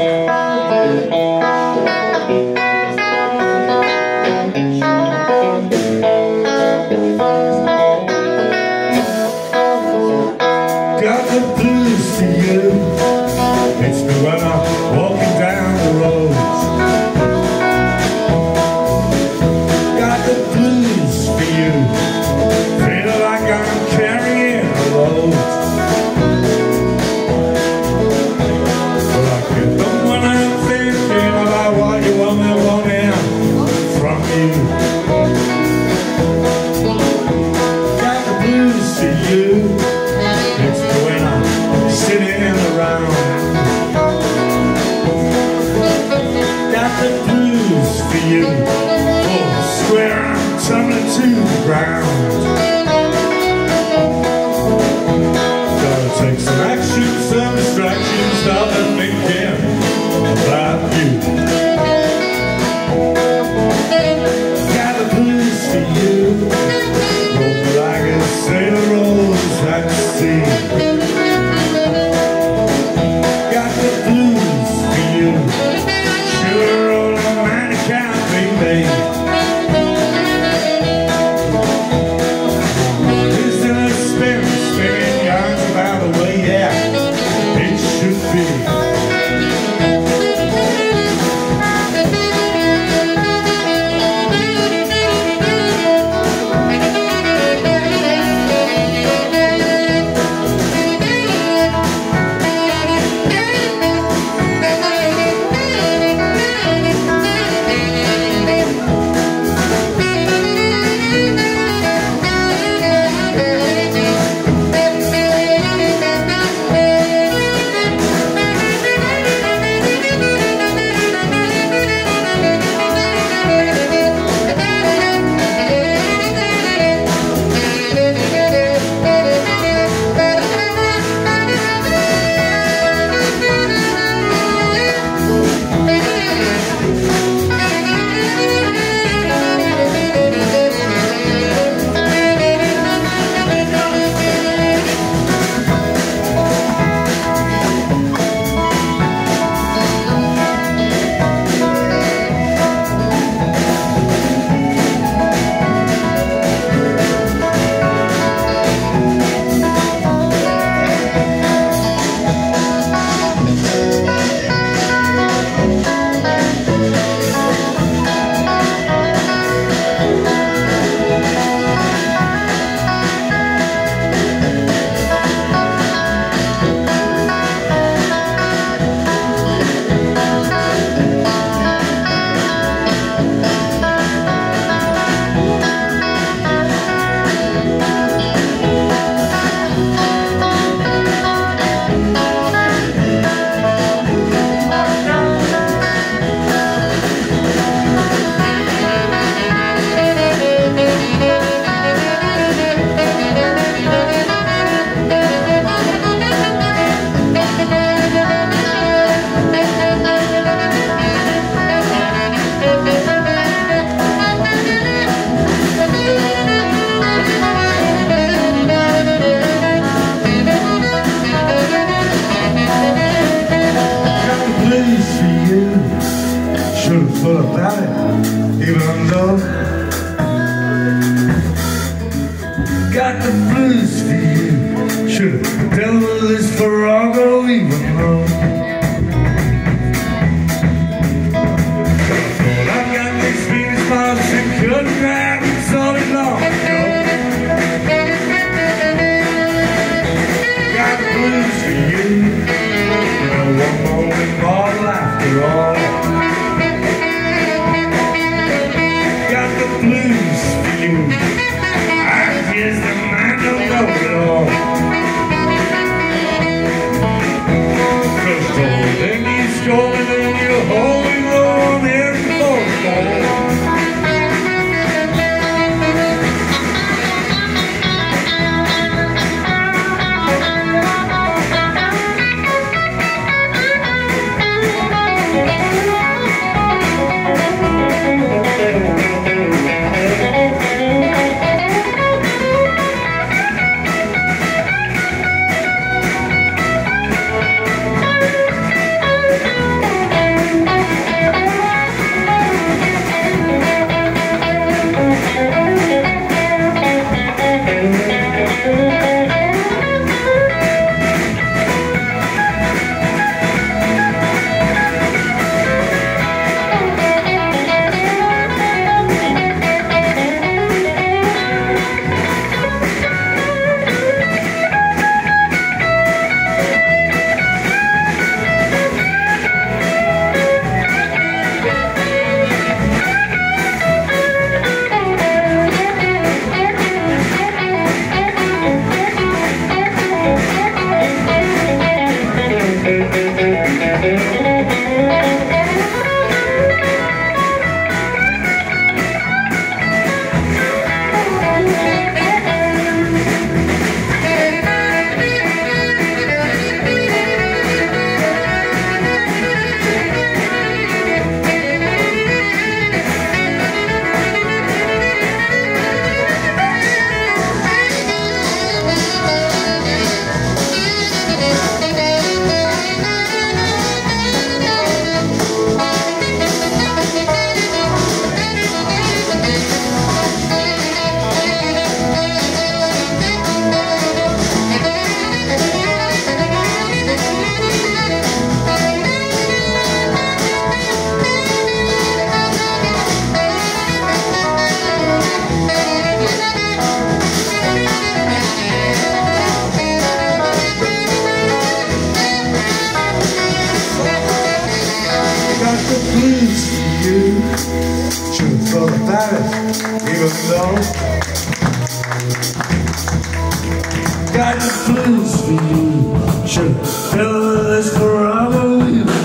Thinking about the blues for you. Full square, I'm tumbling to the ground. got the blues for you. Sure, the devil is Farrago, we went wrong. Cyrus. Give us. Got the blues for you. Should fill this.